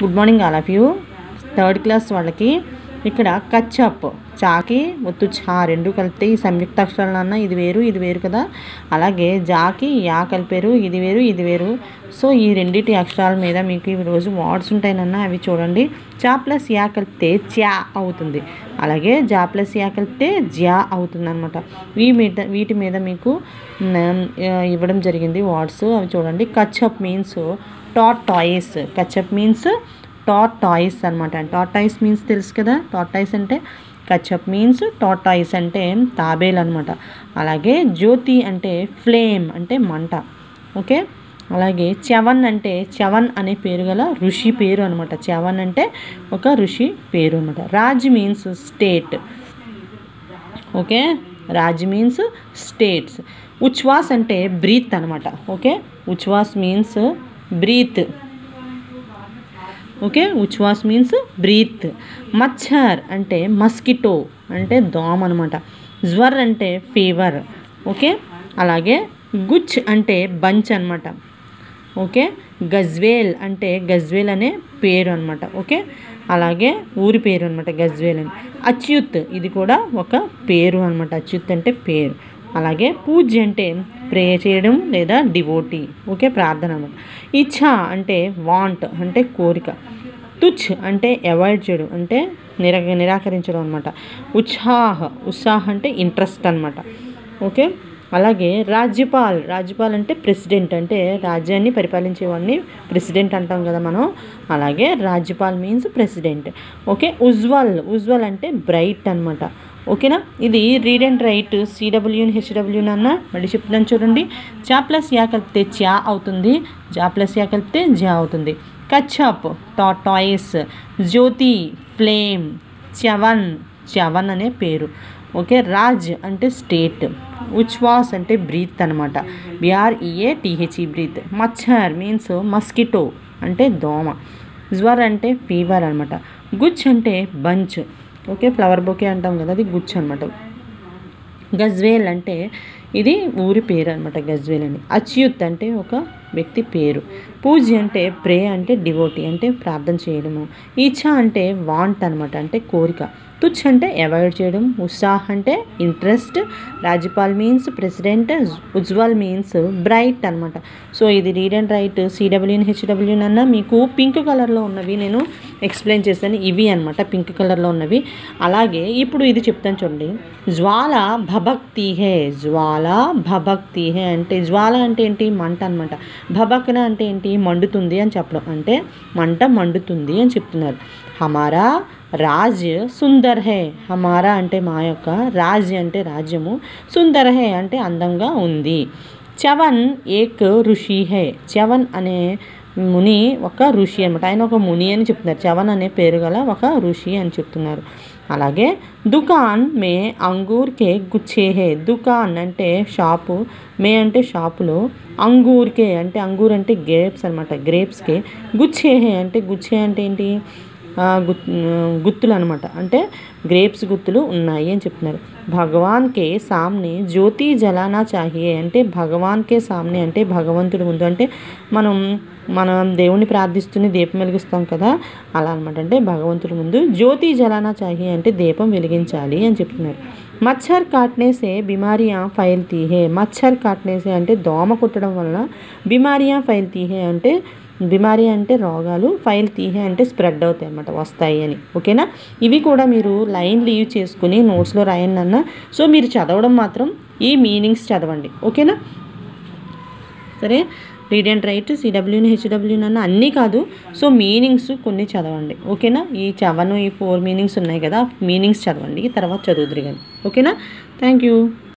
Good morning all of you. Third class వాళ్ళకి ఇక్కడ కచ్చప్ చాకి ఒత్తు చా రెండు కలిపితే ఈ సంయుక్త అక్షరాలన్న ఇది వేరు ఇది వేరు కదా. అలాగే జాకి యా కలిపారు ఇది వేరు ఇది వేరు. సో ఈ రెండింటి అక్షరాల మీద మీకు ఈ రోజు వర్డ్స్ ఉంటాయినన్న అవి చూడండి. చా ప్లస్ యా కలిపితే చ్యా అవుతుంది. అలాగే జా ప్లస్ యా కలిపితే జ్యా అవుతుంది అనమాట వీ మీద వీటి మీద మీకు ఇవ్వడం జరిగింది వర్డ్స్ అవి చూడండి. కచ్చప్ means tortoise. కచ్చప్ means tortoise అనమాట టాట్ టాయిస్ మీన్స్ తెలుసు కదా? టాట్ టాయిస్ అంటే కచ్చప్ మీన్స్ టాట్ టాయిస్ అంటే తాబేలు అనమాట అలాగే జ్యోతి అంటే ఫ్లేమ్ అంటే మంట. ఓకే అలాగే చవన్ అంటే చవన్ అనే పేరు గల ఋషి పేరు అనమాట చవన్ అంటే ఒక ఋషి పేరు అనమాట Raj means state okay Raj means states ఉచ్వాస్ అంటే బ్రీత్ అనమాట okay ఉచ్వాస్ means breath. Okay ఉచ్వాస్ means breath. మచ్చర్ అంటే మస్కిటో అంటే దోమ అనమాట జ్వర్ అంటే ఫీవర్. ఓకే అలాగే గుచ్ అంటే బంచ్ అనమాట ఓకే గజ్వేల్ అంటే గజ్వేల్ అనే పేరు అనమాట ఓకే అలాగే ఊరి పేరు అనమాట గజ్వేల్ అని. అచ్యుత్ ఇది కూడా ఒక పేరు అనమాట అచ్యుత్ అంటే పేరు. అలాగే పూజ అంటే ప్రే చేయడం లేదా డివోటీ ఓకే ప్రార్థన అనమాట ఇచ్ఛ అంటే వాంట్ అంటే కోరిక. తుచ్ అంటే అవాయిడ్ చేయడం అంటే నిరా నిరాకరించడం అనమాట ఉత్సాహ ఉత్సాహ అంటే ఇంట్రెస్ట్ అనమాట ఓకే? అలాగే రాజ్యపాల్ రాజ్యపాల్ అంటే ప్రెసిడెంట్ అంటే రాజ్యాన్ని పరిపాలించేవాడిని ప్రెసిడెంట్ అంటాం కదా మనం. అలాగే రాజ్యపాల్ మీన్స్ ప్రెసిడెంట్ ఓకే? ఉజ్వల్ ఉజ్వల్ అంటే బ్రైట్ అనమాట ఓకేనా? ఇది రీడ్ అండ్ రైట్ సిడబ్ల్యూని హెచ్డబ్ల్యూని అన్న మళ్ళీ చెప్తున్నాను చూడండి. చా ప్లస్ యా కలిపితే చా అవుతుంది. జా ప్లస్ యా కలిపితే జా అవుతుంది. కచ్చప్ టాటాయిస్ జ్యోతి ఫ్లేమ్. చవన్ చవన్ అనే పేరు. ఓకే రాజ్ అంటే స్టేట్. ఉచ్వాస్ అంటే బ్రీత్ అనమాట B R E A T H E breath. మచ్చర్ means mosquito అంటే దోమ. జ్వర్ అంటే ఫీవర్ అనమాట గుచ్ అంటే బంచ్. ఓకే ఫ్లవర్ బొకే అంటాం కదా అది గుచ్చు అనమాట గజ్వేల్ అంటే ఇది ఊరి పేరు అనమాట గజ్వేల్ అని. అచ్యుత్ అంటే ఒక వ్యక్తి పేరు. పూజ అంటే ప్రే అంటే డివోటీ అంటే ప్రార్థన చేయడము. ఈచ్ఛ అంటే వాంట్ అనమాట అంటే కోరిక. తుచ్ అంటే అవాయిడ్ చేయడం. ఉత్సాహ్ అంటే ఇంట్రెస్ట్. రాజ్యపాల్ మీన్స్ ప్రెసిడెంట్ ఉజ్వల్ మీన్స్ బ్రైట్ అనమాట సో ఇది రీడ్ అండ్ రైట్ సిడబ్ల్యూని హెచ్డబ్ల్యూని అన్న మీకు పింక్ కలర్లో ఉన్నవి నేను ఎక్స్ప్లెయిన్ చేస్తాను ఇవి అనమాట పింక్ కలర్లో ఉన్నవి. అలాగే ఇప్పుడు ఇది చెప్తాను చూడండి. జ్వాల భభక్తి హే జ్వాల భభక్తి హే అంటే జ్వాల అంటే ఏంటి? మంట అనమాట భభక్న అంటే ఏంటి? మండుతుంది అని చెప్పడం. అంటే మంట మండుతుంది అని చెప్తున్నారు. హమారా రాజ్ సుందర్ హే హమారా అంటే మా యొక్క రాజ్ అంటే రాజ్యము. సుందర్ హే అంటే అందంగా ఉంది. చవన్ ఏక్ ఋషి హే. చవన్ అనే ముని ఒక ఋషి అనమాట ఆయన ఒక ముని అని చెప్తున్నారు. చవన్ అనే పేరు గల ఒక ఋషి అని చెప్తున్నారు. అలాగే దుకాన్ మే అంగూర్ కే గుచ్చేహే దుకాన్ అంటే షాపు. మే అంటే షాపులో. అంగూర్కే అంటే అంగూర్ అంటే గ్రేప్స్ అనమాట గ్రేప్స్కే గుచ్చేహే అంటే గుచ్చే అంటే ఏంటి? గుత్తులు అనమాట అంటే గ్రేప్స్ గుత్తులు ఉన్నాయి అని చెప్తున్నారు. భగవాన్కే సామ్నే జ్యోతి జలానా చాహియే అంటే భగవాన్కే సామ్నే అంటే భగవంతుడి ముందు. అంటే మనం మనం దేవుణ్ణి ప్రార్థిస్తూనే దీపం వెలిగిస్తాం కదా అలా అనమాట. అంటే భగవంతుడి ముందు జ్యోతి జలానా చాహి అంటే దీపం వెలిగించాలి అని చెప్తున్నారు. మచ్చర్ కాట్నేసే బిమారియా ఫైల్ తీహే. మచ్చర్ కాట్నేసే అంటే దోమ కుట్టడం వలన బిమారియా ఫైల్ తీహే అంటే బిమారి అంటే రోగాలు ఫైల్ తీహే అంటే స్ప్రెడ్ అవుతాయి అన్నమాట వస్తాయి అని. ఓకేనా? ఇవి కూడా మీరు లైన్ లీవ్ చేసుకుని నోట్స్లో రాయండి అన్న సో మీరు చదవడం మాత్రం ఈ మీనింగ్స్ చదవండి. ఓకేనా? సరే? రీడ్ అండ్ రైట్ సిడబ్ల్యూని హెచ్డబ్ల్యూని అన్న అన్నీ కాదు సో మీనింగ్స్ కొన్ని చదవండి. ఓకేనా? ఈ చవను ఈ ఫోర్ మీనింగ్స్ ఉన్నాయి కదా మీనింగ్స్ చదవండి తర్వాత చదువుదురు కానీ. ఓకేనా? Thank you.